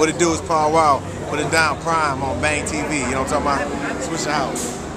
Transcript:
What it do is Paul Wall. Put it down, Prime on Bang TV. You know what I'm talking about? Switch the house.